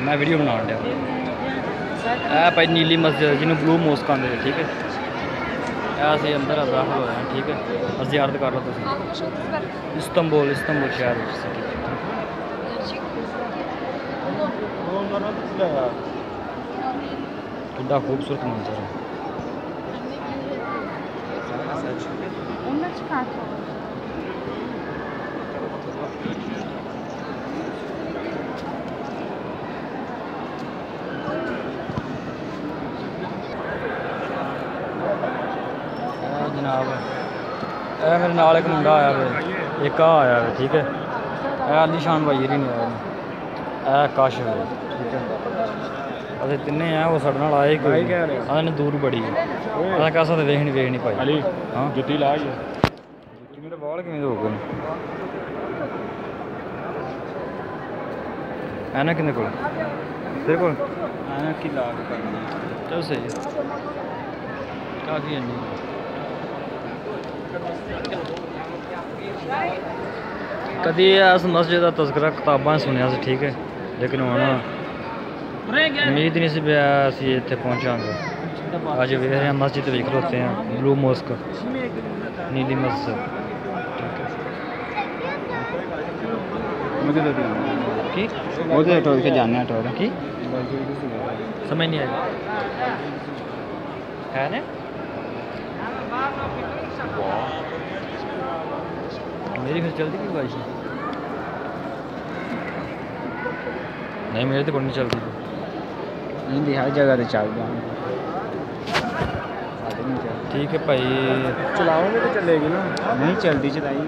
ਮੈਂ ਵੀਡੀਓ ਬਣਾਉਣ ਡਿਆ ਇਹ ਭਾਈ ਨੀਲੀ ਮਸਜਿਦ ਜਿਹਨੂੰ ਬਲੂ ਮੋਸਕ ਕਹਿੰਦੇ ਨੇ ਠੀਕ ਹੈ ਇਹ ਅਸੀਂ ਅੰਦਰ ਦਾਖਲ ਹੋਏ ਹਾਂ ਠੀਕ ਹੈ ਬਸ ਜ਼ਿਆਰਤ ਕਰ ਲਓ ਤੁਸੀਂ ਇਸਤੰਬੁਲ ਇਸਤੰਬੁਲ ਸ਼ਹਿਰ ਵਿੱਚ ਸਿਟੀ ਕਿੰਨਾ ਖੂਬਸੂਰਤ ਮੰਜ਼ਰ ਹੈ Onlar çıkartıyor. ਜਨਾਬ। ਇਹ ਮੇਰੇ ਨਾਲ ਇੱਕ ਮੁੰਡਾ ਆਇਆ ਵੇ ਇੱਕ ਆ ਆਇਆ ਵੇ ਠੀਕ ਹੈ? ਇਹ ਆਲੀਸ਼ਾਨ ਭਾਈ ਰੀ ਨਹੀਂ ਆਇਆ ਇਹ ਆਕਾਸ਼ ਵੇ ਠੀਕ ਹੈ? ਅਸੀਂ ਤਿੰਨੇ ਆ ਉਹ ਸਾਡੇ ਨਾਲ ਆਏ ਕੋਈ। ਉਹਨਾਂ ਨੇ ਦੂਰ ਬੜੀ ਹੈ ਉਹਨਾਂ ਕਹਾ ਸਕਦੇ ਵੇਖ ਨਹੀਂ ਵੇਖ ਨਹੀਂ ਭਾਈ। ਅਲੀ ਹਾਂ? ਜੁੱਤੀ ਲਾ ਹੀ ਜੁੱਤੀ ਮੇਰੇ ਵਾਲ ਕਿਵੇਂ ਹੋ ਗਏ ਨੇ? ਹੈ ਨਾ ਕਿੰਨੇ ਕੋਲ? ਤੇਰੇ ਕੋਲ? ਆਣਾ ਕੀ ਲਾ ਕੇ ਕਰਨੀ। ਚਲ ਸਹੀ ਕਾਫੀ ਹੈ कभी अस मस्जिद का तस्करा कताबा सुने अस ठीक है लेकिन हूँ उम्मीद नहीं सी अस इतने पहुँचा अज वेख मस्जिद में खड़ोते हैं ब्लू मोस्क नीली मस्जिद समझ नहीं आई। है ना? मेरे घर चलती क्यों बारिश नहीं मेरे तो नहीं चलती। नहीं हर जगह तो चल रहा ठीक है भाई। चलाओगे तो चलेगी ना। नहीं चलती चलाएगी।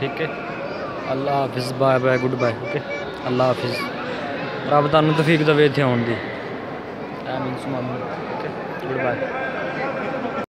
ਠੀਕ ਹੈ? ਅੱਲਾ ਹਾਫਿਜ਼, bye bye, good bye okay ਅੱਲਾ ਹਾਫਿਜ਼। ਰੱਬ ਤੁਹਾਨੂੰ ਤੌਫੀਕ ਦੇਵੇ ਇੱਥੇ ਆਉਣ ਦੀ। ਆਮੀਨ ਸੁਮਾਮੀਨ ਓਕੇ ਗੁੱਡ ਬਾਏ।